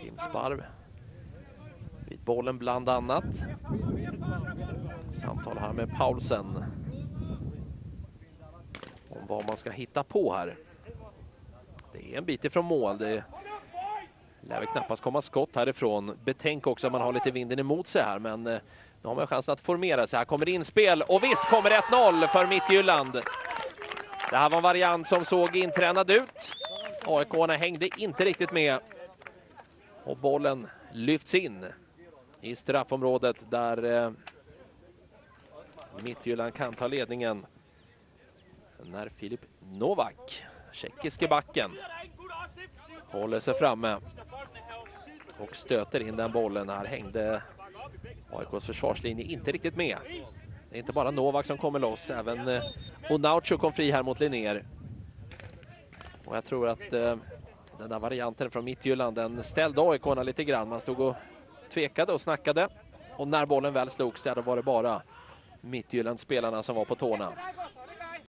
Kim Sparv vid bollen bland annat. Samtal här med Paulsen om vad man ska hitta på här. Det är en bit ifrån mål. Det lär väl knappast komma skott härifrån. Betänk också att man har lite vinden emot sig här, men eh, nu har man chansen att formera sig. Här kommer inspel och visst kommer 1-0 för Mittjylland. Det här var en variant som såg intränad ut. aik hängde inte riktigt med. Och bollen lyfts in i straffområdet där eh, Mittjylland kan ta ledningen. När Filip Novak, tjeckiske backen, håller sig framme och stöter in den bollen. Här hängde AIKs försvarslinje inte riktigt med. Det är inte bara Novak som kommer loss, även eh, Onaucho kom fri här mot Linnér. Och jag tror att eh, den där varianten från Mittjylland, den ställde aik lite grann. Man stod och tvekade och snackade. Och när bollen väl slogs, ja, då var det bara Mittjylland-spelarna som var på tårna.